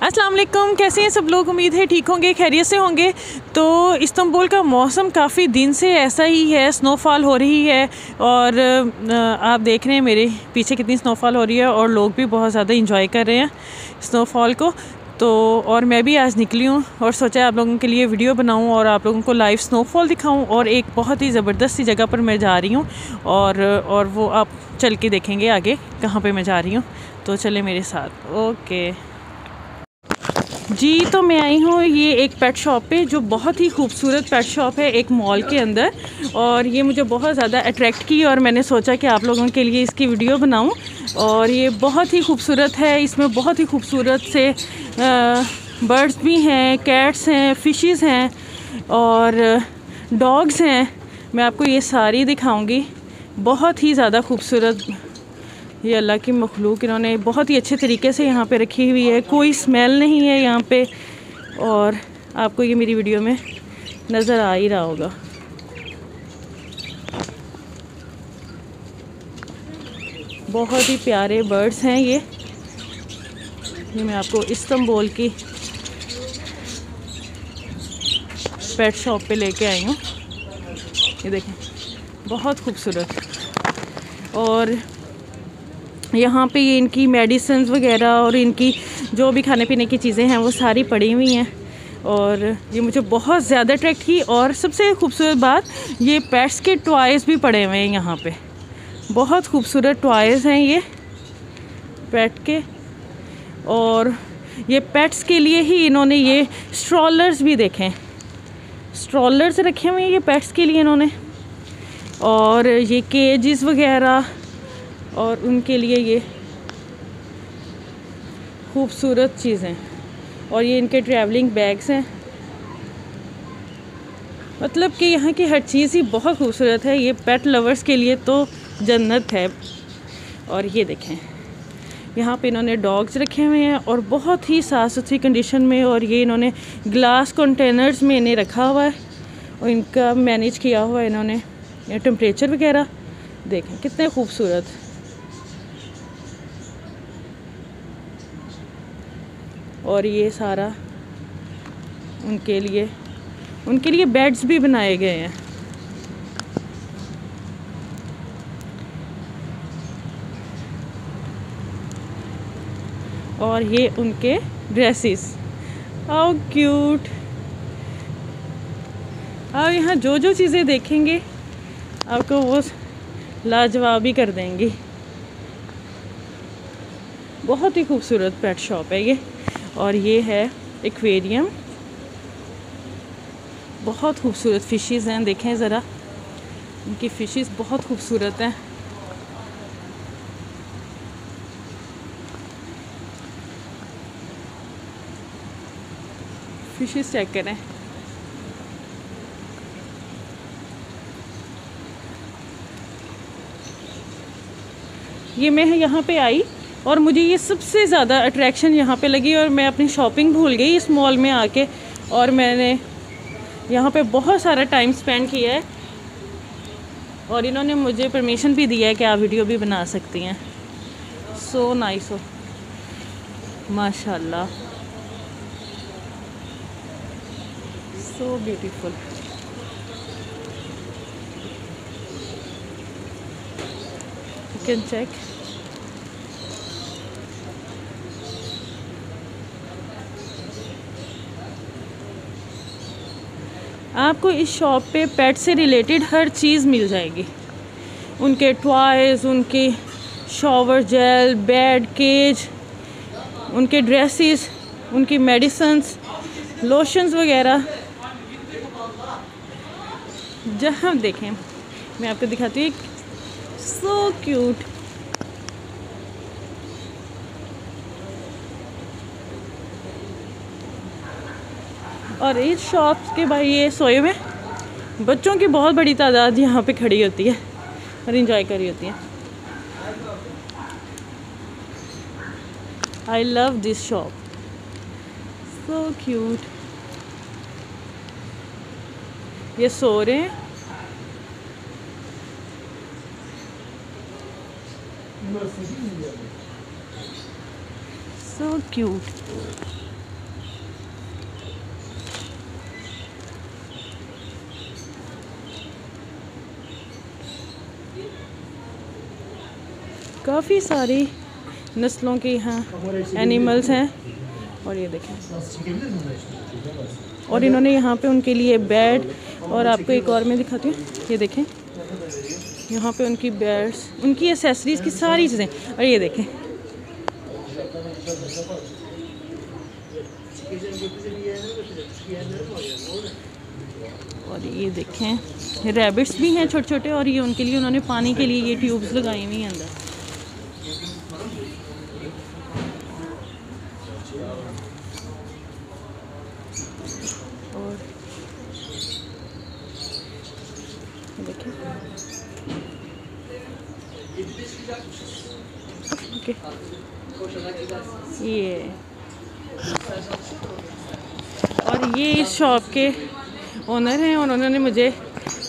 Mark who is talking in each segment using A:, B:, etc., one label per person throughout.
A: अस्सलाम वालेकुम, कैसे हैं सब लोग? उम्मीद है ठीक होंगे, खैरियत से होंगे। तो इस्तंबुल का मौसम काफ़ी दिन से ऐसा ही है स्नोफॉल हो रही है और आप देख रहे हैं मेरे पीछे कितनी स्नोफॉल हो रही है और लोग भी बहुत ज़्यादा इंजॉय कर रहे हैं स्नोफॉल को। तो और मैं भी आज निकली हूँ और सोचा आप लोगों के लिए वीडियो बनाऊँ और आप लोगों को लाइव स्नोफॉल दिखाऊँ और एक बहुत ही ज़बरदस्त सी जगह पर मैं जा रही हूँ और और वो आप चल के देखेंगे आगे कहाँ पे मैं जा रही हूँ। तो चले मेरे साथ। ओके। जी तो मैं आई हूँ, ये एक पेट शॉप पे, जो बहुत ही खूबसूरत पेट शॉप है, एक मॉल के अंदर। और ये मुझे बहुत ज़्यादा अट्रैक्ट की और मैंने सोचा कि आप लोगों के लिए इसकी वीडियो बनाऊँ। और ये बहुत ही खूबसूरत है, इसमें बहुत ही खूबसूरत से बर्ड्स भी हैं कैट्स हैं फ़िशेस हैं, और डॉग्स हैं। मैं आपको ये सारी दिखाऊँगी। बहुत ही ज़्यादा खूबसूरत ये अल्लाह की मखलूक इन्होंने बहुत ही अच्छे तरीके से यहाँ पे रखी हुई है। कोई स्मेल नहीं है यहाँ पे। और आपको ये मेरी वीडियो में नज़र आ ही रहा होगा। बहुत ही प्यारे बर्ड्स हैं ये। ये मैं आपको इस्तंबुल की पेट शॉप पे लेके आई हूँ। ये देखें, बहुत खूबसूरत। और यहाँ पे ये इनकी मेडिसिन वगैरह और इनकी जो भी खाने पीने की चीज़ें हैं, वो सारी पड़ी हुई हैं। और ये मुझे बहुत ज़्यादा अट्रैक्ट की और सबसे खूबसूरत बात, ये पेट्स के टॉयज़ भी पड़े हुए हैं यहाँ पे। बहुत खूबसूरत टॉयज़ हैं ये पेट के। और ये पेट्स के लिए ही इन्होंने ये स्ट्रॉलर्स भी देखें स्ट्रॉलर्स रखे हुए हैं ये पेट्स के लिए इन्होंने। और ये केजेस वगैरह और उनके लिए ये खूबसूरत चीज़ें। और ये इनके ट्रैवलिंग बैग्स हैं। मतलब कि यहाँ की हर चीज़ ही बहुत खूबसूरत है। ये पेट लवर्स के लिए तो जन्नत है। और ये देखें, यहाँ पे इन्होंने डॉग्स रखे हुए हैं और बहुत ही साफ़ सुथरी कंडीशन में और ये इन्होंने ग्लास कंटेनर्स में इन्हें रखा हुआ है। और इनका मैनेज किया हुआ है इन्होंने। टेम्परेचर वगैरह, देखें कितने खूबसूरत। और ये सारा उनके लिए उनके लिए बेड्स भी बनाए गए हैं। और ये उनके ड्रेसेस हाउ क्यूट आप यहाँ जो जो चीज़ें देखेंगे, आपको वो लाजवाब ही कर देंगी। बहुत ही खूबसूरत पेट शॉप है ये। और ये है एक्वेरियम। बहुत खूबसूरत फ़िशेस हैं, देखें ज़रा। इनकी फ़िशेस बहुत खूबसूरत हैं। फ़िशेस चेक करें। ये मैं यहाँ पे आई और मुझे ये सबसे ज़्यादा अट्रैक्शन यहाँ पे लगी और मैं अपनी शॉपिंग भूल गई इस मॉल में आके और मैंने यहाँ पे बहुत सारा टाइम स्पेंड किया है और इन्होंने मुझे परमिशन भी दिया है कि आप वीडियो भी बना सकती हैं। सो नाइस हो। माशाल्लाह। सो ब्यूटीफुल can check आपको इस शॉप पे पेट से रिलेटेड हर चीज़ मिल जाएगी। उनके टॉयज़ उनके शॉवर जेल बेड केज उनके ड्रेसेस उनकी मेडिसन्स लोशंस वगैरह। जहाँ देखें, मैं आपको दिखाती हूँ सो क्यूट और इस शॉप के भाई ये सोए हुए बच्चों की बहुत बड़ी तादाद यहाँ पे खड़ी होती है और इंजॉय करी होती है। I love this shop so cute ये सो रहे हैं। So काफ़ी सारी नस्लों के यहाँ एनिमल्स हैं। और ये देखें। और इन्होंने यहाँ पे उनके लिए बेड और आपको एक और मैं दिखाती हूँ। ये देखें। यहाँ पे उनकी बेड्स उनकी एसेसरीज़ की सारी चीज़ें। और ये देखें। और ये देखें। रैबिट्स भी हैं छोटे छोटे और ये उनके लिए, उन्होंने पानी के लिए ये ट्यूब्स लगाई हुई हैं अंदर और देखें ओके ये। और ये इस शॉप के ओनर हैं और उन्होंने मुझे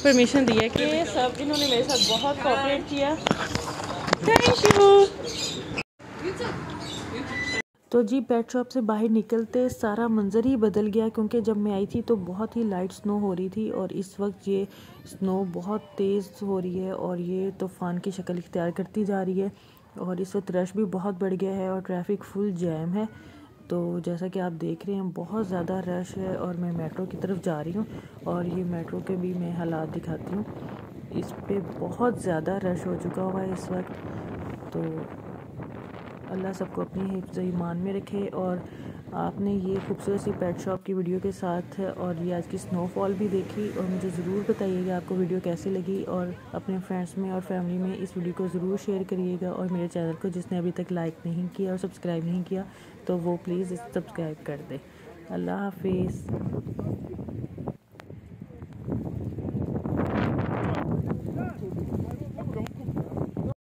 A: परमिशन दी है कि सब इन्होंने मेरे साथ बहुत कोऑपरेट किया। थैंक यू तो जी पेट शॉप से बाहर निकलते सारा मंज़र ही बदल गया क्योंकि जब मैं आई थी तो बहुत ही लाइट स्नो हो रही थी और इस वक्त ये स्नो बहुत तेज़ हो रही है और ये तूफ़ान की शक्ल इख्तियार करती जा रही है। और इस वक्त रश भी बहुत बढ़ गया है और ट्रैफ़िक फुल जैम है। तो जैसा कि आप देख रहे हैं, बहुत ज़्यादा रश है और मैं मेट्रो की तरफ़ जा रही हूँ और ये मेट्रो के भी मैं हालात दिखाती हूँ। इस पर बहुत ज़्यादा रश हो चुका हुआ है इस वक्त। तो अल्लाह सबको अपनी हिफ्ज़ ईमान में रखे और आपने ये खूबसूरत सी पेट शॉप की वीडियो के साथ और ये आज की स्नोफॉल भी देखी और मुझे ज़रूर बताइएगा आपको वीडियो कैसी लगी और अपने फ्रेंड्स में और फैमिली में इस वीडियो को ज़रूर शेयर करिएगा और मेरे चैनल को जिसने अभी तक लाइक नहीं किया और सब्सक्राइब नहीं किया तो वो प्लीज़ सब्सक्राइब कर दे। अल्लाह हाफिज़।